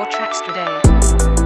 more tracks today.